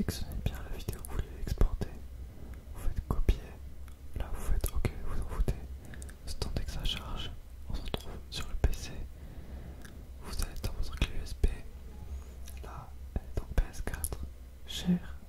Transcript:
sélectionnez bien la vidéo que vous voulez exporter. Vous faites copier. Là, vous faites OK, vous en foutez. Attendez que ça charge. On se retrouve sur le PC. Vous allez dans votre clé USB. Là, elle est dans PS4. cher